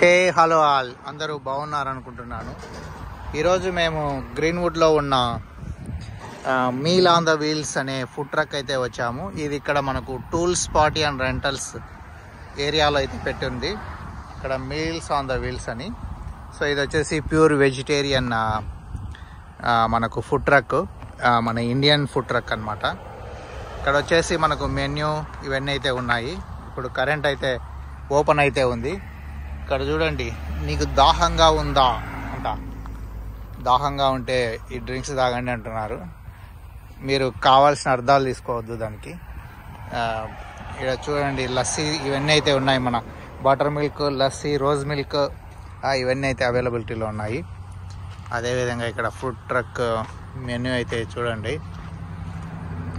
Hey hello all. అందరూ బాగున్నారనుకుంటున్నాను. ఈరోజు మేము గ్రీన్వుడ్లో ఉన్న మీల్ ఆన్ ద వీల్స్ అనే ఫుడ్ ట్రక్ అయితే వచ్చాము. ఇది ఇక్కడ మనకు టూల్స్ పార్టీ అండ్ రెంటల్స్ ఏరియాలో అయితే పెట్టి ఉంది ఇక్కడ మీల్స్ ఆన్ ద వీల్స్ అని. సో ఇది వచ్చేసి ప్యూర్ వెజిటేరియన్ మనకు ఫుడ్ ట్రక్ మన ఇండియన్ ఫుడ్ ట్రక్ అన్నమాట. ఇక్కడ వచ్చేసి మనకు మెన్యూ ఇవన్నీ అయితే ఉన్నాయి. ఇప్పుడు కరెంట్ అయితే ఓపెన్ అయితే ఉంది. ఇక్కడ చూడండి నీకు దాహంగా ఉందా అంట. దాహంగా ఉంటే ఈ డ్రింక్స్ తాగండి అంటున్నారు. మీరు కావాల్సిన అర్థాలు తీసుకోవద్దు దానికి. ఇక్కడ చూడండి లస్సీ ఇవన్నీ అయితే ఉన్నాయి మన butter milk lassi rose milk ఇవన్నీ అయితే అవైలబిలిటీలో ఉన్నాయి. అదేవిధంగా ఇక్కడ ఫుడ్ ట్రక్ మెన్యూ అయితే చూడండి.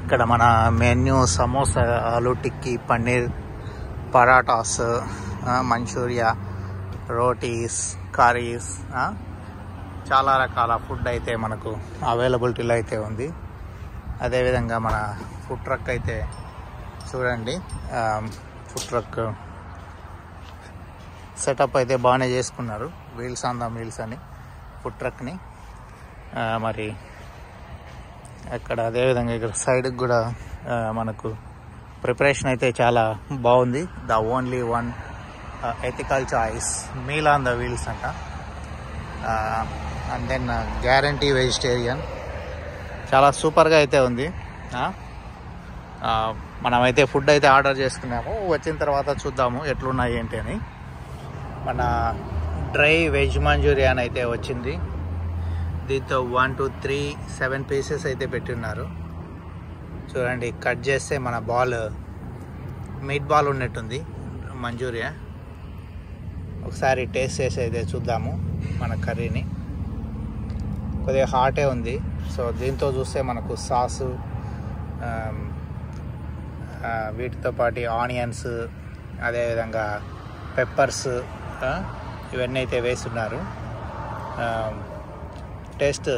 ఇక్కడ మన menu samosa aloo tikki paneer parathas Manchuria rotis curries చాలా రకాల ఫుడ్ అయితే మనకు అవైలబిలిటీలో అయితే ఉంది. అదేవిధంగా మన ఫుడ్ ట్రక్ అయితే చూడండి. ఫుడ్ ట్రక్ సెటప్ అయితే బాగానే చేసుకున్నారు. వీల్స్ ఆన్ ద వీల్స్ అని ఫుడ్ ట్రక్ని. మరి అక్కడ అదేవిధంగా ఇక్కడ సైడ్కి కూడా మనకు ప్రిపరేషన్ అయితే చాలా బాగుంది. The only one ethical choice meal on the wheels అంట అండ్ దెన్ గ్యారంటీ వెజిటేరియన్ చాలా సూపర్గా అయితే ఉంది. మనమైతే ఫుడ్ అయితే ఆర్డర్ చేసుకున్నాము. వచ్చిన తర్వాత చూద్దాము ఎట్లున్నాయి ఏంటి అని. మన డ్రై వెజ్ మంచూరియాన్ అయితే వచ్చింది. దీంతో one two three seven pieces అయితే పెట్టున్నారు. చూడండి కట్ చేస్తే మన బాల్ మీట్ బాల్ ఉన్నట్టుంది మంచూరియా. ఒకసారి టేస్ట్ చేసి అయితే చూద్దాము మన కర్రీని. కొద్దిగా హాటే ఉంది. సో దీంతో చూస్తే మనకు సాసు వీటితో పాటు ఆనియన్స్ అదేవిధంగా పెప్పర్స్ ఇవన్నీ అయితే వేస్తున్నారు. టేస్ట్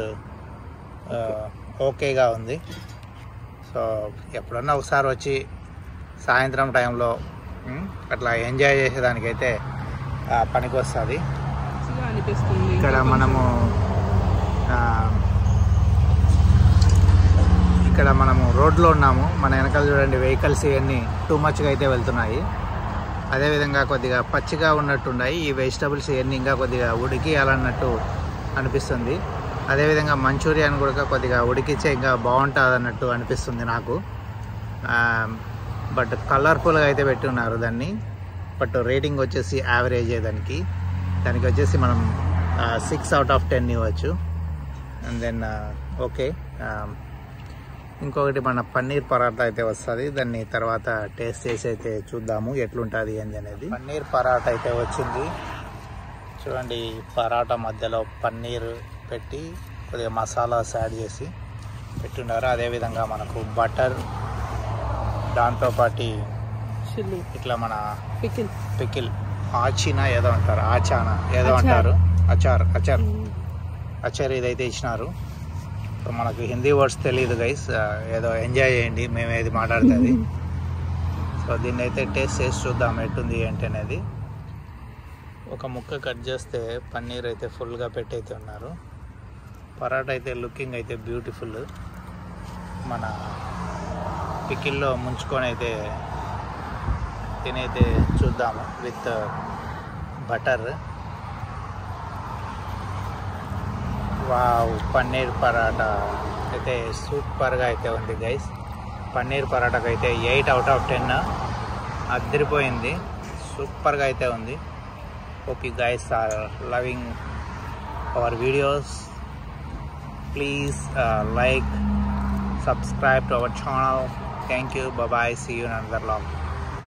ఓకేగా ఉంది. సో ఎప్పుడన్నా ఒకసారి వచ్చి సాయంత్రం టైంలో అట్లా ఎంజాయ్ చేసేదానికైతే పనికి వస్తుంది ఇక్కడ మనము ఇక్కడ మనము రోడ్లో ఉన్నాము. మన వెనకాల చూడండి వెహికల్స్ ఇవన్నీ టూ మచ్గా అయితే వెళ్తున్నాయి. అదేవిధంగా కొద్దిగా పచ్చిగా ఉన్నట్టున్నాయి ఈ వెజిటబుల్స్ ఇవన్నీ ఇంకా కొద్దిగా ఉడికియాలన్నట్టు అనిపిస్తుంది. అదేవిధంగా మంచూరియాన్ కూడా కొద్దిగా ఉడికిచ్చే ఇంకా బాగుంటుంది అన్నట్టు అనిపిస్తుంది నాకు. బట్ కలర్ఫుల్గా అయితే పెట్టి ఉన్నారు దాన్ని. బట్ రేటింగ్ వచ్చేసి యావరేజ్ దానికి. దానికి వచ్చేసి మనం సిక్స్ అవుట్ ఆఫ్ టెన్ ఇవ్వచ్చు. అండ్ దెన్ ఓకే ఇంకొకటి మన పన్నీర్ పరాటా అయితే వస్తుంది. దాన్ని తర్వాత టేస్ట్ చేసి అయితే చూద్దాము ఎట్లుంటుంది ఏంది అనేది. పన్నీర్ పరాటా అయితే వచ్చింది. చూడండి పరాటా మధ్యలో పన్నీర్ పెట్టి కొద్దిగా మసాలాస్ యాడ్ చేసి పెట్టున్నారు? అదేవిధంగా మనకు బటర్ దాంతోపాటి చిల్లు ఇట్లా మన పికిల్. పికిల్. ఆచినా ఏదో అంటారు ఆచానా ఏదో. అంటారు. అచార్ అచార్ అచార్ ఇదైతే ఇచ్చినారు. మనకు హిందీ వర్డ్స్ తెలియదు గైస్ ఏదో ఎంజాయ్ చేయండి మేము ఏది మాట్లాడుతుంది. సో దీన్ని అయితే టేస్ట్ చేసి చూద్దాం ఎట్టుంది ఏంటి అనేది. ఒక ముక్క కట్ చేస్తే పన్నీర్ అయితే ఫుల్గా పెట్టి అయితే ఉన్నారు. పరాటా అయితే లుకింగ్ అయితే బ్యూటిఫుల్ మన పికిల్లో ముంచుకొని అయితే తినైతే చూద్దాము with butter. Wow paneer paratha. అయితే సూపర్గా అయితే ఉంది గైస్. పన్నీర్ పరాటాకు అయితే ఎయిట్ అవుట్ ఆఫ్ టెన్ అద్దరిపోయింది. సూపర్గా అయితే ఉంది. Okay guys are loving our videos. Please like subscribe to our channel. Thank you bye see you you in